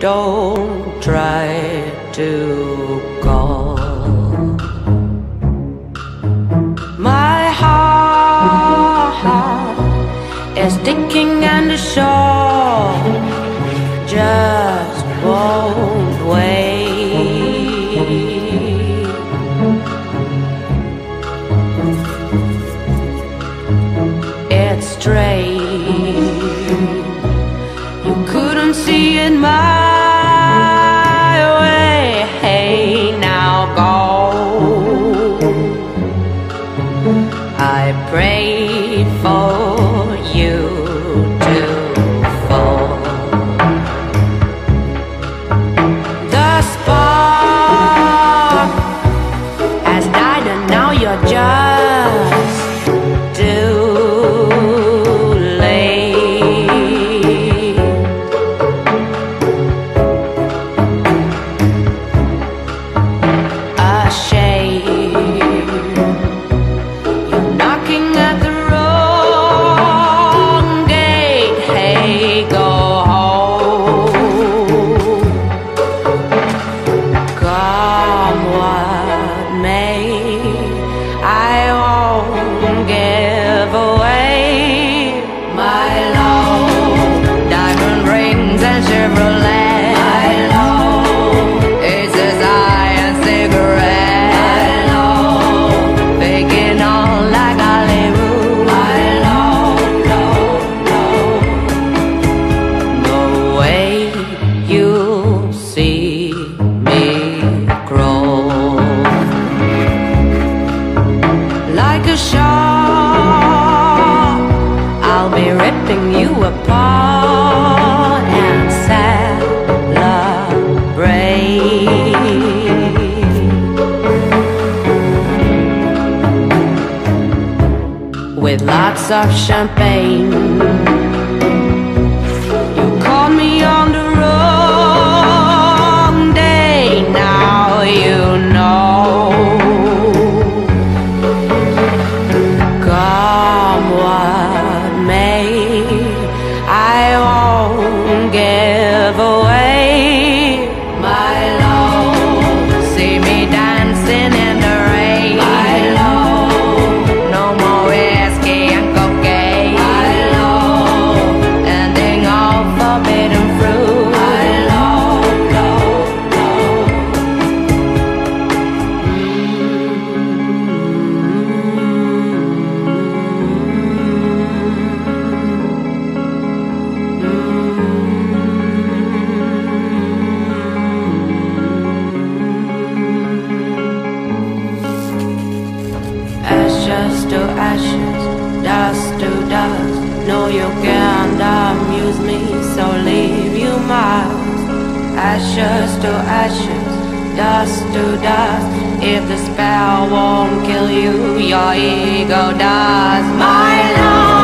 Don't try to call. My heart is sticking and sure just won't wait. It's strange. I prayed for you. shore I'll be ripping you apart and celebrate. With lots of champagne. you can't amuse me, so leave you miles. Ashes to ashes, dust to dust. If the spell won't kill you, your ego does. My love.